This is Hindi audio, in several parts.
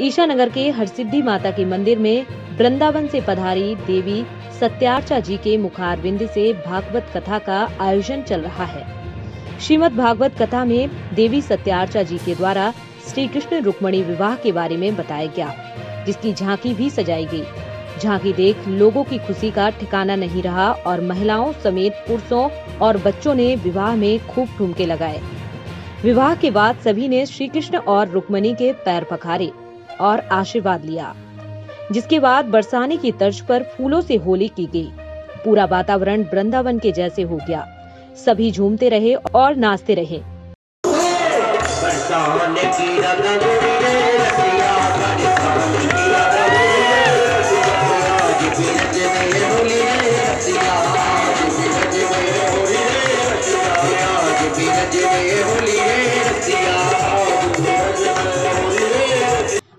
ईशानगर के हरसिद्धि माता के मंदिर में वृंदावन से पधारी देवी सत्यार्चा जी के मुखारविंद से भागवत कथा का आयोजन चल रहा है। श्रीमद भागवत कथा में देवी सत्यार्चा जी के द्वारा श्री कृष्ण रुक्मणी विवाह के बारे में बताया गया, जिसकी झांकी भी सजाई गई। झांकी देख लोगों की खुशी का ठिकाना नहीं रहा और महिलाओं समेत पुरुषों और बच्चों ने विवाह में खूब ठुमके लगाए। विवाह के बाद सभी ने श्री कृष्ण और रुक्मणी के पैर पखारे। और आशीर्वाद लिया, जिसके बाद बरसाने की तर्ज पर फूलों से होली की गई। पूरा वातावरण वृंदावन के जैसे हो गया। सभी झूमते रहे और नाचते रहे। की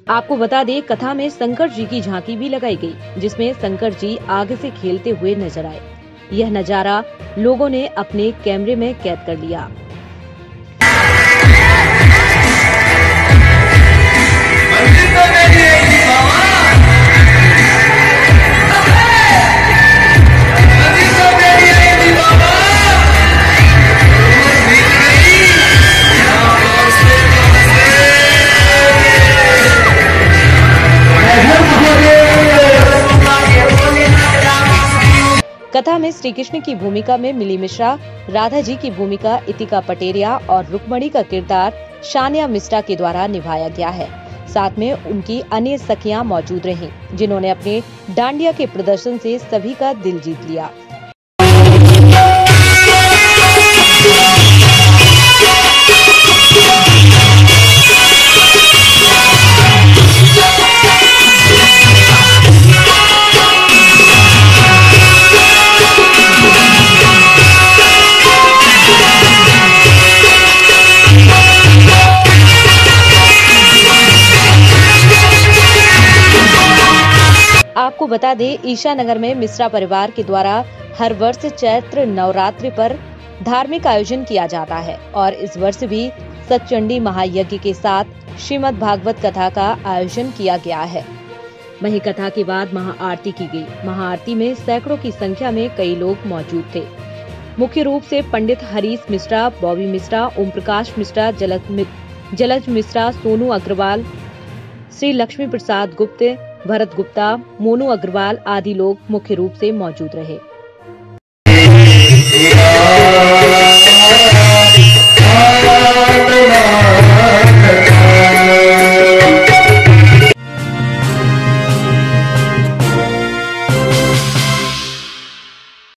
आपको बता दें, कथा में शंकर जी की झांकी भी लगाई गई, जिसमें शंकर जी आग से खेलते हुए नज़र आए। यह नज़ारा लोगों ने अपने कैमरे में कैद कर लिया। कथा में श्री कृष्ण की भूमिका में मिली मिश्रा, राधा जी की भूमिका इतिका पटेरिया और रुकमणी का किरदार शानिया मिश्रा के द्वारा निभाया गया है। साथ में उनकी अन्य सखियाँ मौजूद रहीं, जिन्होंने अपने डांडिया के प्रदर्शन से सभी का दिल जीत लिया। आपको बता दें, ईशानगर में मिश्रा परिवार के द्वारा हर वर्ष चैत्र नवरात्रि पर धार्मिक आयोजन किया जाता है और इस वर्ष भी सचंडी महायज्ञ के साथ श्रीमद् भागवत कथा का आयोजन किया गया है। वहीं कथा के बाद महाआरती की गई। महाआरती में सैकड़ों की संख्या में कई लोग मौजूद थे। मुख्य रूप से पंडित हरीश मिश्रा, बॉबी मिश्रा ओम प्रकाश मिश्रा जलज जलज मिश्रा, सोनू अग्रवाल, श्री लक्ष्मी प्रसाद गुप्त भरत गुप्ता मोनू अग्रवाल आदि लोग मुख्य रूप से मौजूद रहे।